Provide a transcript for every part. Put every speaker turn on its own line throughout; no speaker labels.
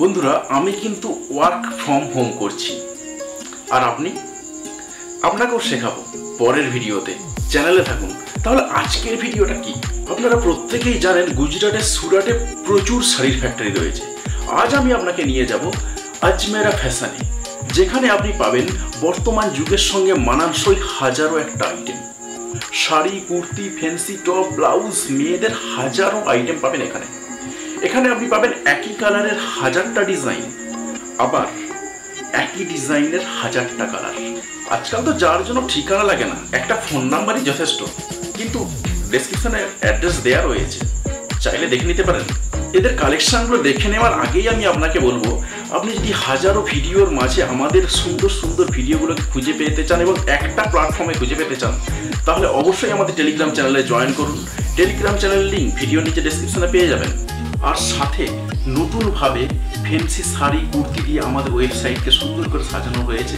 বন্ধুরা, আমি কিন্তু ওয়ার্ক ফ্রম হোম করছি। আর আপনি? আপনাকেও শেখাবো পরের ভিডিওতে। চ্যানেলে থাকুন। তাহলে আজকের ভিডিওটা কি? আপনারা প্রত্যেকেই জানেন গুজরাটের সুরাটে প্রচুর শাড়ির ফ্যাক্টরি রয়েছে। আজ আমি আপনাকে নিয়ে যাব আজমেরা ফ্যাশনে যেখানে আপনি পাবেন বর্তমান যুগের সঙ্গে মানানসই হাজারো একটা item sari, kurti fancy top blouse মেয়েদের হাজারো আইটেম পাবেন এখানে। এখানে আপনি পাবেন একই কালারের হাজারটা ডিজাইন, আবার একই ডিজাইনের হাজারটা কালার। আজকাল তো যার জন্য ঠিকানা লাগে না, একটা ফোন নাম্বারই যথেষ্ট, কিন্তু ডেসক্রিপশনে অ্যাড্রেস দেওয়া রয়েছে। চাইলে দেখে নিতে পারেন। এদের কালেকশনগুলো দেখে নেওয়ার আগেই আমি আপনাকে বলব, আপনি যদি হাজারো ভিডিওর মাঝে আমাদের সুন্দর সুন্দর ভিডিওগুলোকে খুঁজে পেতে চান এবং একটা প্ল্যাটফর্মে খুঁজে পেতে চান, তাহলে অবশ্যই আমাদের টেলিগ্রাম চ্যানেলে জয়েন করুন। টেলিগ্রাম চ্যানেলের লিঙ্ক ভিডিও নিচে ডেসক্রিপশনে পেয়ে যাবেন। আর সাথে নতুনভাবে ফেন্সি শাড়ি কুর্তি দিয়ে আমাদের ওয়েবসাইটকে সুন্দর করে সাজানো হয়েছে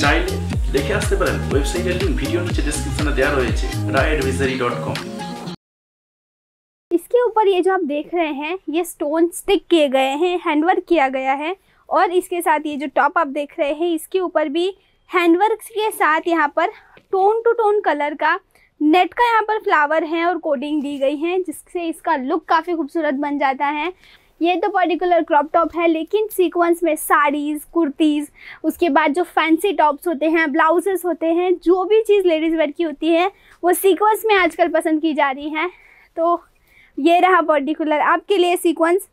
চাইলে দেখে আসতে পারেন ওয়েবসাইটের লিঙ্ক ভিডিও নিচে ডেসক্রিপশনে দেওয়া রয়েছে রায় ডট কম
इसके ऊपर ये जो आप देख रहे हैं ये स्टोन स्टिक किए गए हैं हैंडवर्क किया गया है और इसके साथ ये जो टॉप आप देख रहे हैं इसके ऊपर भी हैंडवर्क के साथ यहाँ पर टोन टू टोन कलर का नेट का यहाँ पर फ्लावर है और कोडिंग दी गई है, जिससे इसका लुक काफ़ी खूबसूरत बन जाता है। ये तो पर्टिकुलर क्रॉप टॉप है, लेकिन सीक्वेंस में साड़ीज़, कुर्तीज़, उसके बाद जो फैंसी टॉप्स होते हैं ब्लाउजेस होते हैं, जो भी चीज़ लेडीज़ वेयर की होती है, वो सीक्वेंस में आजकल पसंद की जा रही है। तो ये रहा पर्टिकुलर आपके लिए सीक्वेंस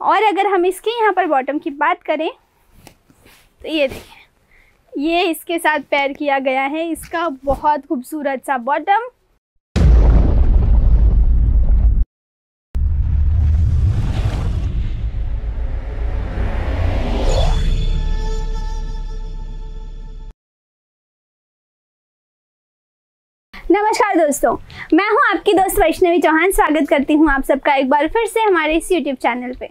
और अगर हम इसके यहाँ पर बॉटम की बात करें तो ये देखिए। ये इसके साथ पैर किया गया है। इसका बहुत खूबसूरत सा बॉटम। नमस्कार दोस्तों, मैं हूँ आपकी दोस्त वैष्णवी चौहान। स्वागत करती हूँ आप सबका एक बार फिर से हमारे इस यूट्यूब चैनल पे।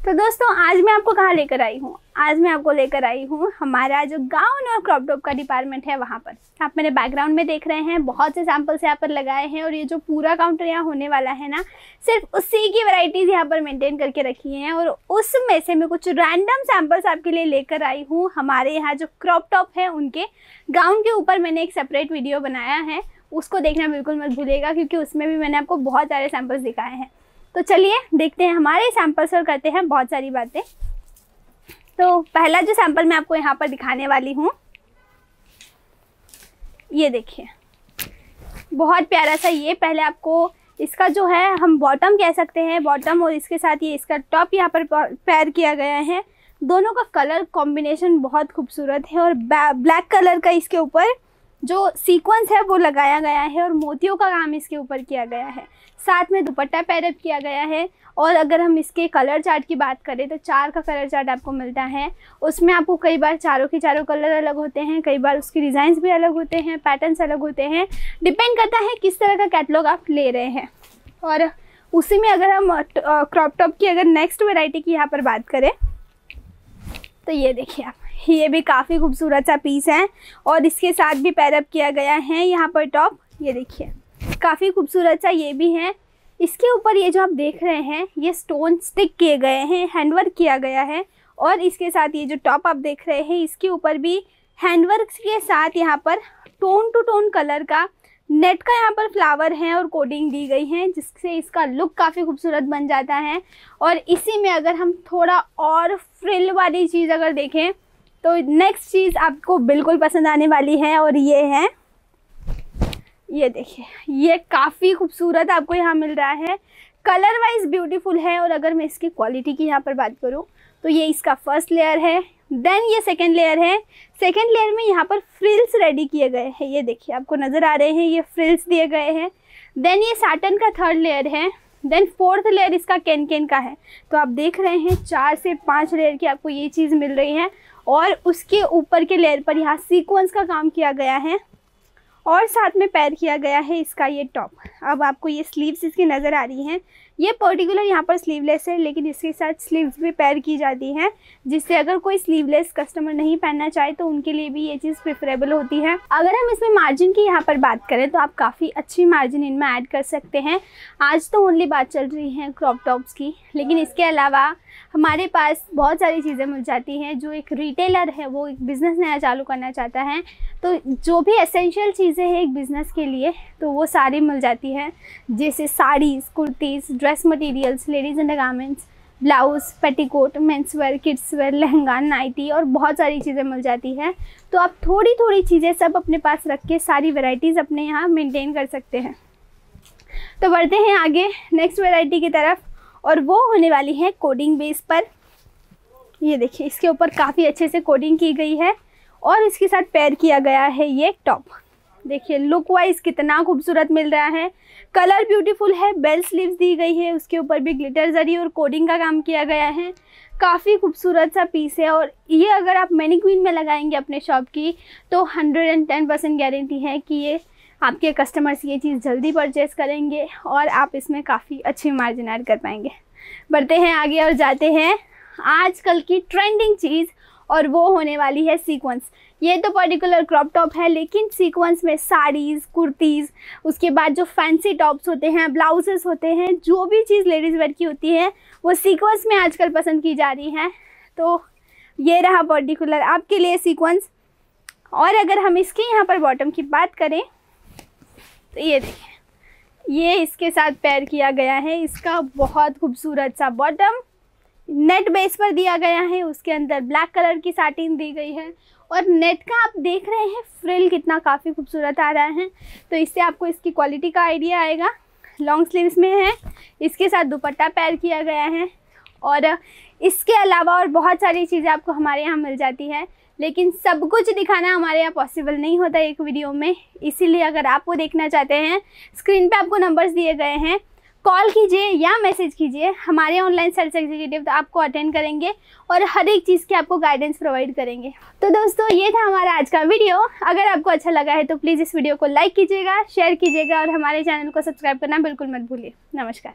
तो दोस्तों, आज मैं आपको कहाँ लेकर आई हूँ? आज मैं आपको लेकर आई हूँ हमारा जो गाउन और क्रॉप टॉप का डिपार्टमेंट है वहाँ पर। आप मेरे बैकग्राउंड में देख रहे हैं, बहुत से सैम्पल्स यहाँ पर लगाए हैं और ये जो पूरा काउंटर यहाँ होने वाला है ना, सिर्फ़ उसी की वैरायटीज़ यहाँ पर मेंटेन करके रखी हैं और उसमें से मैं कुछ रैंडम सैम्पल्स आपके लिए लेकर आई हूँ। हमारे यहाँ जो क्रॉप टॉप है, उनके गाउन के ऊपर मैंने एक सेपरेट वीडियो बनाया है। उसको देखना बिल्कुल मत भूलेगा क्योंकि उसमें भी मैंने आपको बहुत सारे सैम्पल्स दिखाए हैं। तो चलिए देखते हैं, हमारे सैम्पल्स और करते हैं बहुत सारी बातें। तो पहला जो सैंपल मैं आपको यहाँ पर दिखाने वाली हूँ, ये देखिए। बहुत प्यारा सा ये, पहले आपको इसका जो है, हम बॉटम कह सकते हैं बॉटम और इसके साथ ये इसका टॉप यहाँ पर पैर किया गया है। दोनों का कलर कॉम्बिनेशन बहुत खूबसूरत है और ब्लैक कलर का इसके ऊपर जो सीक्वेंस है वो लगाया गया है और मोतियों का काम इसके ऊपर किया गया है। साथ में दुपट्टा पैरअप किया गया है और अगर हम इसके कलर चार्ट की बात करें तो चार का कलर चार्ट आपको मिलता है। उसमें आपको कई बार चारों के चारों कलर अलग होते हैं, कई बार उसके डिज़ाइंस भी अलग होते हैं पैटर्न्स अलग होते हैं। डिपेंड करता है किस तरह का कैटलॉग आप ले रहे हैं। और उसी में अगर हम क्रॉप टॉप की अगर नेक्स्ट वेराइटी की यहाँ पर बात करें तो ये देखिए आप। ये भी काफ़ी खूबसूरत सा पीस है और इसके साथ भी पैरअप किया गया है यहाँ पर टॉप ये देखिए, काफ़ी खूबसूरत सा ये भी है। इसके ऊपर ये जो आप देख रहे हैं, ये स्टोन स्टिक किए गए हैं हैंडवर्क किया गया है और इसके साथ ये जो टॉप आप देख रहे हैं, इसके ऊपर भी हैंडवर्क के साथ यहाँ पर टोन टू टोन कलर का नेट का यहाँ पर फ्लावर है और कोडिंग दी गई है, जिससे इसका लुक काफ़ी खूबसूरत बन जाता है। और इसी में अगर हम थोड़ा और फ्रिल वाली चीज़ अगर देखें तो नेक्स्ट चीज़ आपको बिल्कुल पसंद आने वाली है और ये है। ये देखिए, ये काफ़ी खूबसूरत आपको यहाँ मिल रहा है। कलर वाइज ब्यूटीफुल है और अगर मैं इसकी क्वालिटी की यहाँ पर बात करूँ तो ये इसका फ़र्स्ट लेयर है। देन ये सेकेंड लेयर है। सेकेंड लेयर में यहाँ पर फ्रिल्स रेडी किए गए हैं। ये देखिए, आपको नज़र आ रहे हैं, ये फ्रिल्स दिए गए हैं। देन ये साटन का थर्ड लेयर है। देन फोर्थ लेयर इसका कैन कैन का है। तो आप देख रहे हैं, चार से पाँच लेयर की आपको ये चीज़ मिल रही है। और उसके ऊपर के लेयर पर यहाँ सीक्वेंस का काम किया गया है। और साथ में पैर किया गया है इसका ये टॉप अब आपको ये स्लीव्स इसकी नज़र आ रही हैं। ये पर्टिकुलर यहाँ पर स्लीवलेस है, लेकिन इसके साथ स्लीव्स भी पैर की जाती हैं, जिससे अगर कोई स्लीवलेस कस्टमर नहीं पहनना चाहे तो उनके लिए भी ये चीज़ प्रिफरेबल होती है। अगर हम इसमें मार्जिन की यहाँ पर बात करें तो आप काफ़ी अच्छी मार्जिन इनमें ऐड कर सकते हैं। आज तो ओनली बात चल रही है क्रॉप टॉप्स की, लेकिन इसके अलावा हमारे पास बहुत सारी चीज़ें मिल जाती हैं, जो एक रिटेलर है, वो एक बिज़नेस नया चालू करना चाहता है। तो जो भी एसेंशियल चीज़ें हैं एक बिज़नेस के लिए तो वो सारी मिल जाती है, जैसे saris, kurtis dress materials, ladies undergarments blouse, petticoat, men's wear, kids wear, lehenga, nighty और बहुत सारी चीज़ें मिल जाती हैं। तो आप थोड़ी थोड़ी चीज़ें सब अपने पास रख के सारी वेराइटीज़ अपने यहाँ मेंटेन कर सकते हैं। तो बढ़ते हैं आगे नेक्स्ट वेराइटी की तरफ़, और वो होने वाली है कोडिंग बेस पर। ये देखिए, इसके ऊपर काफ़ी अच्छे से कोडिंग की गई है और इसके साथ पैर किया गया है ये टॉप देखिए लुक वाइज कितना खूबसूरत मिल रहा है। कलर ब्यूटीफुल है बेल स्लीव्स दी गई है, उसके ऊपर भी ग्लिटर जरी और कोडिंग का काम किया गया है। काफ़ी खूबसूरत सा पीस है और ये अगर आप मैनी क्वीन में लगाएँगे अपने शॉप की तो hundred and ten percent guarantee है कि ये आपके कस्टमर्स ये चीज़ जल्दी परचेज़ करेंगे और आप इसमें काफ़ी अच्छी मार्जिन ऐड कर पाएँगे। बढ़ते हैं आगे और जाते हैं। आजकल की ट्रेंडिंग चीज़ और वो होने वाली है सीक्वेंस ये तो पर्टिकुलर क्रॉप टॉप है, लेकिन सीक्वेंस में साड़ीज़, कुर्तीज़, उसके बाद जो फैंसी टॉप्स होते हैं ब्लाउजेस होते हैं, जो भी चीज़ लेडीज़ वेयर की होती है, वो सीक्वेंस में आजकल पसंद की जा रही है। तो ये रहा पर्टिकुलर आपके लिए सीक्वेंस और अगर हम इसके यहाँ पर बॉटम की बात करें तो ये देखिए, ये इसके साथ पैर किया गया है, इसका बहुत खूबसूरत सा बॉटम नेट बेस पर दिया गया है, उसके अंदर ब्लैक कलर की साटिन दी गई है। और नेट का आप देख रहे हैं, फ्रिल कितना काफ़ी खूबसूरत आ रहा है। तो इससे आपको इसकी क्वालिटी का आइडिया आएगा। लॉन्ग स्लीव्स में है, इसके साथ दुपट्टा पैर किया गया है। और इसके अलावा और बहुत सारी चीज़ें आपको हमारे यहाँ मिल जाती है। लेकिन सब कुछ दिखाना हमारे यहाँ पॉसिबल नहीं होता एक वीडियो में। इसीलिए अगर आप वो देखना चाहते हैं स्क्रीन पे आपको नंबर्स दिए गए हैं। कॉल कीजिए या मैसेज कीजिए। हमारे ऑनलाइन सेल्स एग्जीक्यूटिव तो आपको अटेंड करेंगे और हर एक चीज़ की आपको गाइडेंस प्रोवाइड करेंगे। तो दोस्तों, ये था हमारा आज का वीडियो अगर आपको अच्छा लगा है तो प्लीज़ इस वीडियो को लाइक कीजिएगा शेयर कीजिएगा और हमारे चैनल को सब्सक्राइब करना बिल्कुल मत भूलिए। नमस्कार।